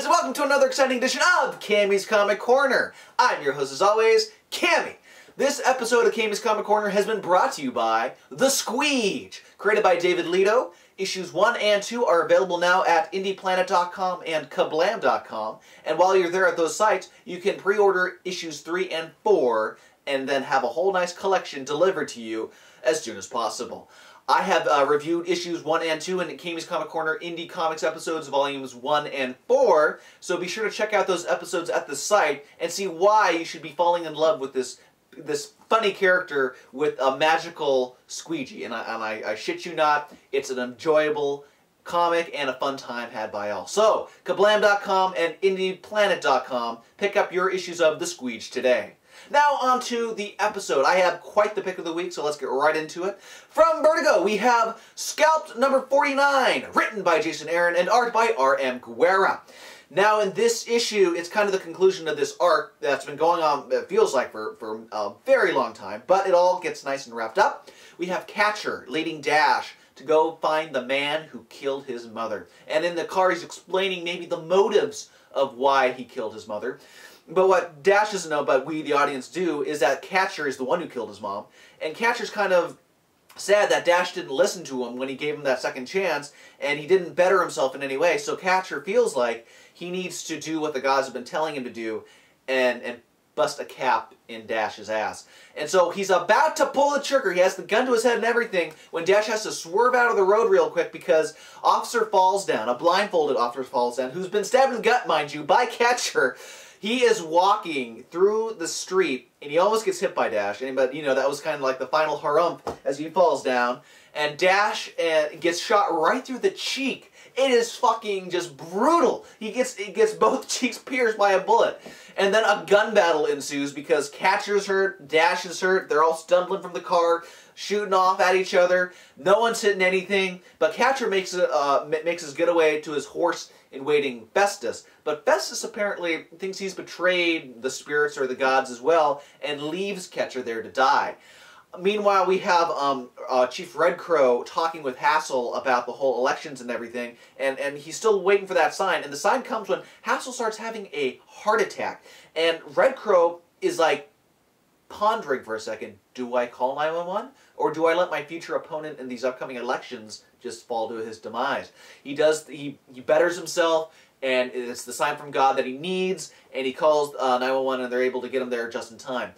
and welcome to another exciting edition of Cammy's Comic Corner. I'm your host, as always, Cammy. This episode of Cammy's Comic Corner has been brought to you by The Squeeg, created by David Leto. Issues 1 and 2 are available now at IndiePlanet.com and Kablam.com. And while you're there at those sites, you can pre-order issues 3 and 4 and then have a whole nice collection delivered to you as soon as possible. I have uh, reviewed issues 1 and 2 in Cammy's Comic Corner Indie Comics episodes, volumes 1 and 4, so be sure to check out those episodes at the site and see why you should be falling in love with this this funny character with a magical squeegee. And, I, and I, I shit you not, it's an enjoyable comic and a fun time had by all. So, Kablam.com and IndiePlanet.com, pick up your issues of The Squeeg today. Now on to the episode. I have quite the pick of the week, so let's get right into it. From Vertigo, we have Scalped number 49, written by Jason Aaron and art by R.M. Guera. Now in this issue, it's kind of the conclusion of this arc that's been going on, it feels like, for, for a very long time, but it all gets nice and wrapped up. We have Catcher leading Dash to go find the man who killed his mother. And in the car, he's explaining maybe the motives of why he killed his mother. But what Dash doesn't know, but we, the audience, do, is that Catcher is the one who killed his mom. And Catcher's kind of sad that Dash didn't listen to him when he gave him that second chance, and he didn't better himself in any way. So Catcher feels like he needs to do what the gods have been telling him to do, and and bust a cap in Dash's ass. And so he's about to pull the trigger. He has the gun to his head and everything when Dash has to swerve out of the road real quick because Officer falls down, a blindfolded officer falls down, who's been stabbed in the gut, mind you, by Catcher. He is walking through the street, and he almost gets hit by Dash. And, but, you know, that was kind of like the final harumph as he falls down. And Dash uh, gets shot right through the cheek. It is fucking just brutal. He gets he gets both cheeks pierced by a bullet. And then a gun battle ensues because Catcher's hurt, Dash is hurt, they're all stumbling from the car, shooting off at each other. No one's hitting anything, but Catcher makes, a, uh, makes his getaway to his horse in waiting Festus. But Festus apparently thinks he's betrayed the spirits or the gods as well and leaves Catcher there to die. Meanwhile, we have um, uh, Chief Red Crow talking with Hassel about the whole elections and everything, and, and he's still waiting for that sign. And the sign comes when Hassel starts having a heart attack. And Red Crow is like pondering for a second, do I call 911? Or do I let my future opponent in these upcoming elections just fall to his demise? He does, he, he betters himself, and it's the sign from God that he needs, and he calls uh, 911 and they're able to get him there just in time.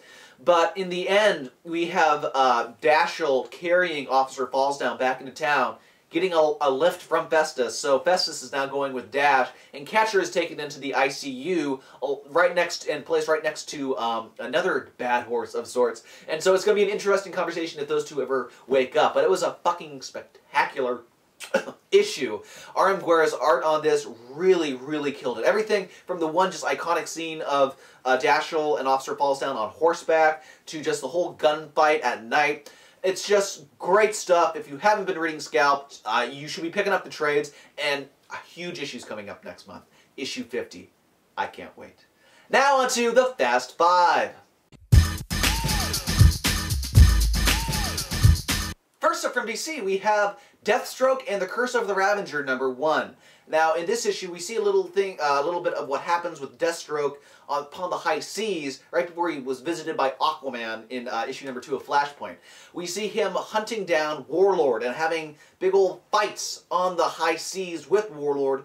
But in the end, we have uh, Dashiell carrying Officer Falls Down back into town, getting a, a, lift from Festus. So Festus is now going with Dash, and Catcher is taken into the ICU uh, right next and placed right next to um, another bad horse of sorts. And so it's going to be an interesting conversation if those two ever wake up. But it was a fucking spectacular issue. R.M. Guera's art on this really, really killed it. Everything from the one just iconic scene of uh, Dashiell and Officer falls down on horseback to just the whole gunfight at night. It's just great stuff. If you haven't been reading Scalped, uh, you should be picking up the trades. And a huge issue's coming up next month. Issue 50. I can't wait. Now on to the Fast Five. First up from DC, we have Deathstroke and the Curse of the Ravager number one. Now, in this issue, we see a little thing, uh, a little bit of what happens with Deathstroke upon the high seas, right before he was visited by Aquaman in uh, issue number two of Flashpoint. We see him hunting down Warlord and having big old fights on the high seas with Warlord,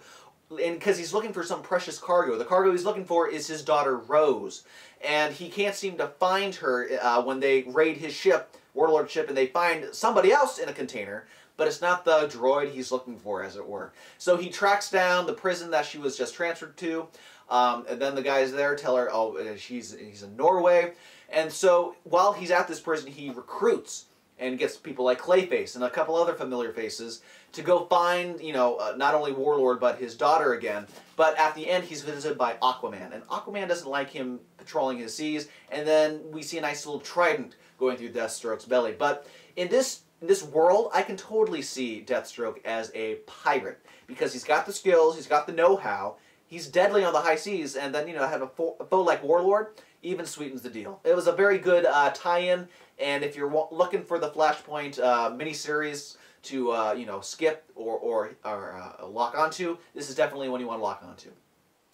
because he's looking for some precious cargo. The cargo he's looking for is his daughter Rose, and he can't seem to find her uh, when they raid his ship, Warlord ship, and they find somebody else in a container but it's not the droid he's looking for, as it were. So he tracks down the prison that she was just transferred to, um, and then the guys there tell her, oh, uh, she's he's in Norway. And so while he's at this prison, he recruits and gets people like Clayface and a couple other familiar faces to go find, you know, uh, not only Warlord, but his daughter again. But at the end, he's visited by Aquaman. And Aquaman doesn't like him patrolling his seas. And then we see a nice little trident going through Deathstroke's belly. But in this in this world, I can totally see Deathstroke as a pirate because he's got the skills, he's got the know-how, he's deadly on the high seas, and then, you know, have a, foe, a foe like Warlord even sweetens the deal. It was a very good uh, tie-in, and if you're looking for the Flashpoint uh, miniseries to, uh, you know, skip or, or, or uh, lock onto, this is definitely one you want to lock onto.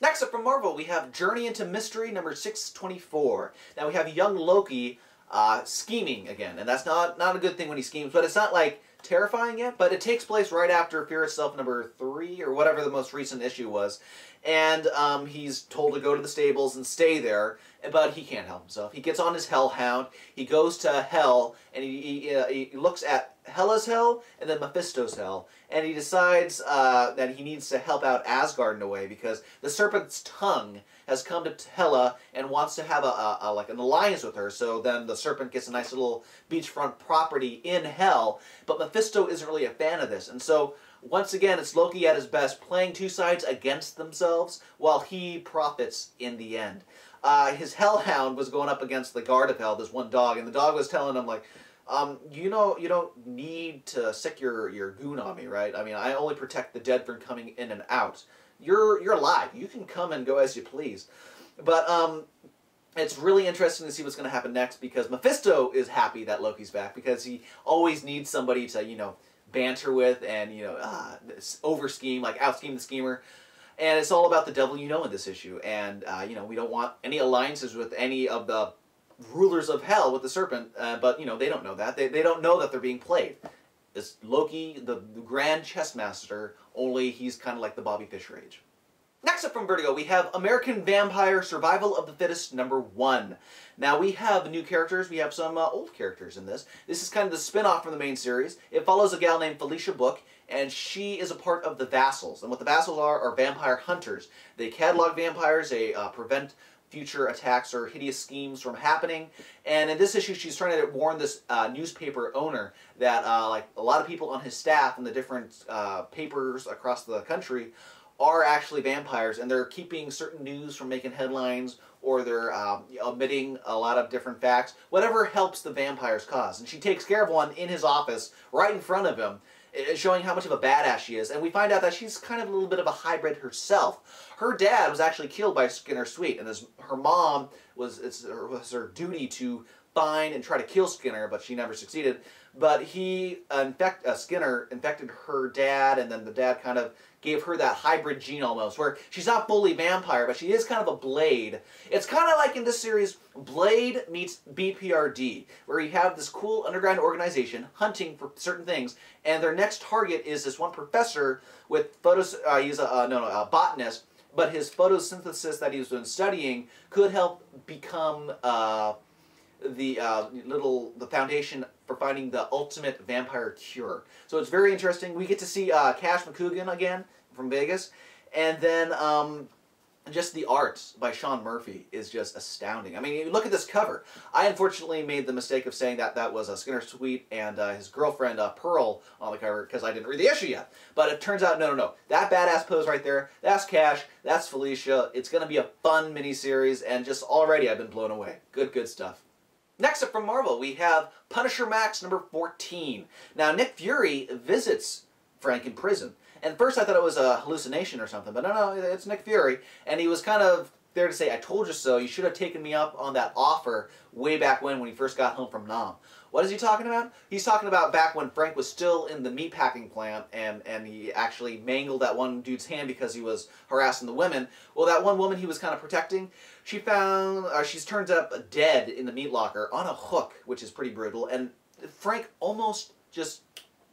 Next up from Marvel, we have Journey into Mystery number 624. Now we have young Loki uh, scheming again, and that's not, not a good thing when he schemes, but it's not like terrifying yet, but it takes place right after Fear Itself number 3, or whatever the most recent issue was, and um, he's told to go to the stables and stay there, but he can't help himself. He gets on his hellhound, he goes to hell, and he, he, uh, he looks at Hela's hell and then Mephisto's hell, and he decides uh, that he needs to help out Asgard in a way because the serpent's tongue has come to Hela and wants to have a, a, a, like an alliance with her. So then the serpent gets a nice little beachfront property in Hell, but Mephisto isn't really a fan of this, and so. Once again, it's Loki at his best, playing two sides against themselves, while he profits in the end. Uh, his Hellhound was going up against the Guard of Hell, this one dog, and the dog was telling him, like, um, you know, you don't need to sick your, your goon on me, right? I mean, I only protect the dead from coming in and out. You're, you're alive. You can come and go as you please. But, um, it's really interesting to see what's going to happen next because Mephisto is happy that Loki's back because he always needs somebody to, you know, banter with and, you know, uh, over scheme, like out scheme the schemer. And it's all about the devil you know in this issue. And, uh, you know, we don't want any alliances with any of the rulers of hell with the serpent, uh, but you know they don't know that. They, they don't know that they're being played. It's Loki, the, the grand chess master, only he's kind of like the Bobby Fischer age. Next up from Vertigo, we have American Vampire Survival of the Fittest number one. Now we have new characters, we have some uh, old characters in this. This is kind of the spin-off from the main series. It follows a gal named Felicia Book, and she is a part of the Vassals. And what the Vassals are are vampire hunters. They catalog vampires, they uh, prevent future attacks or hideous schemes from happening. And in this issue, she's trying to warn this uh, newspaper owner that uh, like a lot of people on his staff in the different uh, papers across the country are actually vampires, and they're keeping certain news from making headlines, or they're um, omitting a lot of different facts, whatever helps the vampire's cause. And she takes care of one in his office, right in front of him, Uh, showing how much of a badass she is. And we find out that she's kind of a little bit of a hybrid herself. Her dad was actually killed by Skinner Sweet, and his, her mom was, was her duty to find and try to kill Skinner, but she never succeeded. But he, uh, infect, uh, Skinner infected her dad, and then the dad kind of gave her that hybrid gene almost, where she's not fully vampire, but she is kind of a Blade. It's kind of like in this series, Blade meets BPRD, where you have this cool underground organization hunting for certain things, and their next target is this one professor with photos, uh, he's a, uh, no, no, a botanist, but his photosynthesis that he's been studying could help become uh, the uh, little the foundation for finding the ultimate vampire cure. So it's very interesting. We get to see uh, Cash McCogan again from Vegas, and then um, just the art by Sean Murphy is just astounding. I mean, you look at this cover. I unfortunately made the mistake of saying that that was a Skinner Sweet and uh, his girlfriend uh, Pearl on the cover because I didn't read the issue yet. But it turns out, no, no, no. That badass pose right there, that's Cash, that's Felicia. It's going to be a fun miniseries, and just already I've been blown away. Good, good stuff. Next up from Marvel, we have Punisher Max number 14. Now, Nick Fury visits Frank in prison. And first I thought it was a hallucination or something, but no, no, it's Nick Fury. And he was kind of there to say, I told you so. You should have taken me up on that offer way back when, when he first got home from Nam. What is he talking about? He's talking about back when Frank was still in the meatpacking plant and, and he actually mangled that one dude's hand because he was harassing the women. Well, that one woman he was kind of protecting, she found, uh, she's turned up dead in the meat locker on a hook, which is pretty brutal. And Frank almost just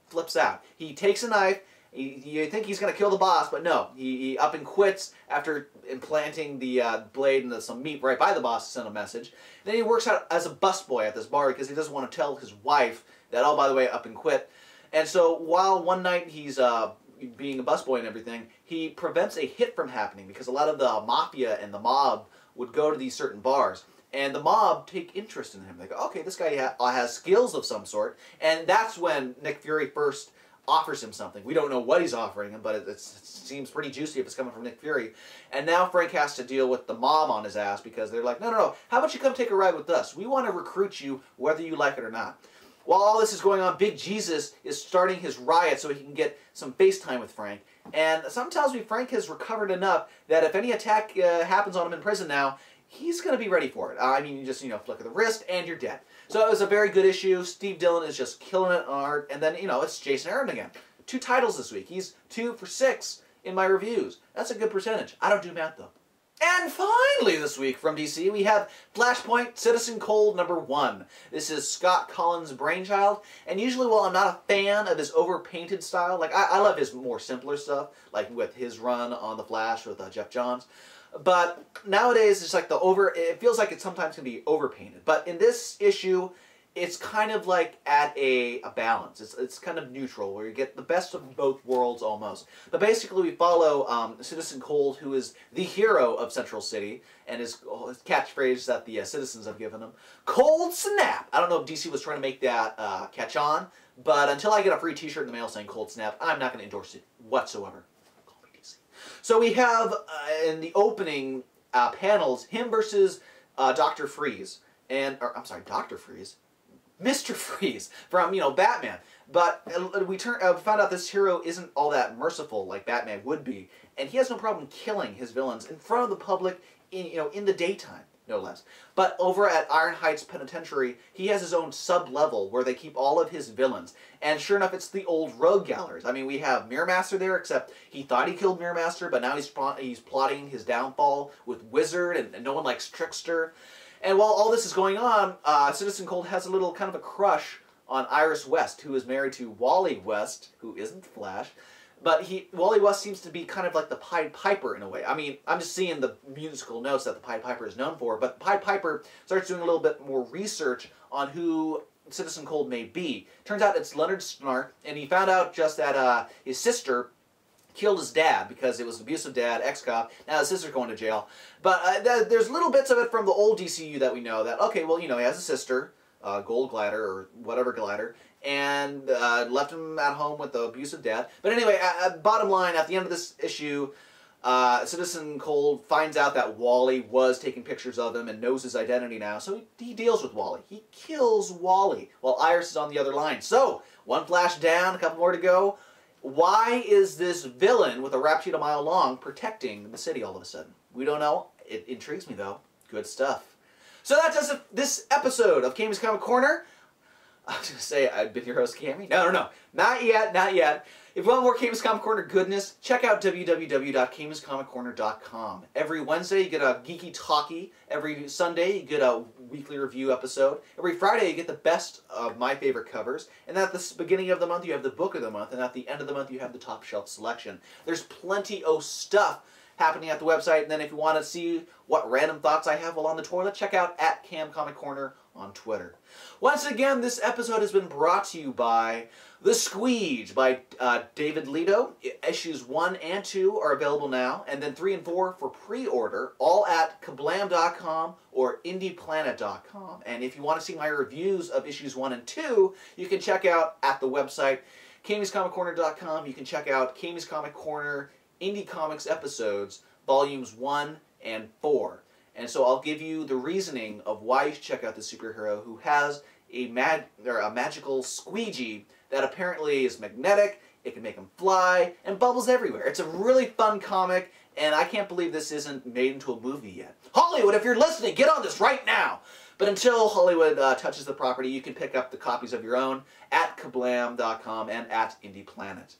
flips out. He takes a knife, you think he's going to kill the boss, but no. He, he, up and quits after implanting the uh, blade and some meat right by the boss to send a message. Then he works out as a busboy at this bar because he doesn't want to tell his wife that, oh, by the way, up and quit. And so while one night he's uh, being a busboy and everything, he prevents a hit from happening because a lot of the mafia and the mob would go to these certain bars. And the mob take interest in him. They go, okay, this guy ha has skills of some sort. And that's when Nick Fury first offers him something. We don't know what he's offering him, but it, it, seems pretty juicy if it's coming from Nick Fury. And now Frank has to deal with the mom on his ass because they're like, no, no, no, how about you come take a ride with us? We want to recruit you whether you like it or not. While all this is going on, Big Jesus is starting his riot so he can get some FaceTime with Frank. And something tells me Frank has recovered enough that if any attack uh, happens on him in prison now, he's going to be ready for it. I mean, you just, you know, flick of the wrist and you're dead. So it was a very good issue. Steve Dillon is just killing it on art. And then, you know, it's Jason Aaron again. Two titles this week. He's two for six in my reviews. That's a good percentage. I don't do math, though. And finally this week from DC, we have Flashpoint Citizen Cold number one. This is Scott Kolins' brainchild, and usually while I'm not a fan of his overpainted style, like I, I love his more simpler stuff, like with his run on The Flash with uh, Geoff Johns, but nowadays it's like the over, it feels like it sometimes can be overpainted. But in this issue, it's kind of like at a, a balance. It's, it's kind of neutral, where you get the best of both worlds almost. But basically, we follow um, Citizen Cold, who is the hero of Central City, and his, his catchphrase that the uh, citizens have given him, Cold Snap! I don't know if DC was trying to make that uh, catch on, but until I get a free t-shirt in the mail saying Cold Snap, I'm not going to endorse it whatsoever. So we have, uh, in the opening uh, panels, him versus uh, Dr. Freeze. And, or, I'm sorry, Dr. Freeze? Mr. Freeze from, you know, Batman. But uh, we turn, uh, found out this hero isn't all that merciful like Batman would be, and he has no problem killing his villains in front of the public, in you know, in the daytime, no less. But over at Iron Heights Penitentiary, he has his own sub-level where they keep all of his villains. And sure enough, it's the old rogue galleries. I mean, we have Mirror Master there, except he thought he killed Mirror Master, but now he's he's plotting his downfall with Wizard, and, and no one likes Trickster. And while all this is going on, uh, Citizen Cold has a little kind of a crush on Iris West, who is married to Wally West, who isn't Flash. But he, Wally West seems to be kind of like the Pied Piper in a way. I mean, I'm just seeing the musical notes that the Pied Piper is known for, but Pied Piper starts doing a little bit more research on who Citizen Cold may be. Turns out it's Leonard Snart, and he found out just that uh, his sister killed his dad because it was abusive dad, ex-cop. Now his sister's going to jail. But uh, th there's little bits of it from the old DCU that we know that, okay, well, you know, he has a sister, uh, Gold Glider, or whatever glider, and uh, left him at home with the abusive dad. But anyway, bottom line, at the end of this issue, uh, Citizen Cold finds out that Wally was taking pictures of him and knows his identity now, so he, he deals with Wally. He kills Wally while Iris is on the other line. So, one flash down, a couple more to go. Why is this villain with a rap sheet a mile long protecting the city all of a sudden? We don't know. It intrigues me though. Good stuff. So that does it this episode of Cammy's Comic Corner. I was going to say I've been your host, Cammy. No, no, no. Not yet, not yet. If you want more Cammy's Comic Corner goodness, check out www.camyscomic.corner.com. Every Wednesday, you get a geeky talkie. Every Sunday, you get a weekly review episode. Every Friday, you get the best of my favorite covers. And at the beginning of the month, you have the book of the month. And at the end of the month, you have the top shelf selection. There's plenty of stuff happening at the website. And then if you want to see what random thoughts I have while on the toilet, check out at Cam Comic Corner on Twitter. Once again, this episode has been brought to you by The Squeeg by uh, David Leto. Issues 1 and 2 are available now, and then 3 and 4 for pre-order, all at kablam.com or indieplanet.com. And if you want to see my reviews of issues 1 and 2, you can check out at the website cammyscomiccorner.com. You can check out Cammy's Comic Corner Indie Comics episodes, volumes 1 and 4. And so I'll give you the reasoning of why you should check out the superhero who has a, mag or a magical squeegee that apparently is magnetic, it can make him fly, and bubbles everywhere. It's a really fun comic, and I can't believe this isn't made into a movie yet. Hollywood, if you're listening, get on this right now! But until Hollywood uh, touches the property, you can pick up the copies of your own at kablam.com and at Indie Planet.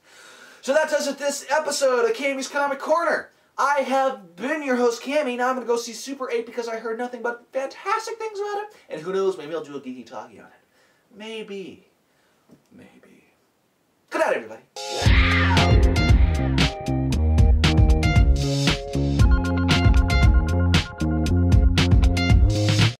So that does it this episode of Cammy's Comic Corner. I have been your host, Cammy. Now I'm going to go see Super 8 because I heard nothing but fantastic things about it. And who knows, maybe I'll do a geeky talkie on it. Maybe. Maybe. Good night, everybody.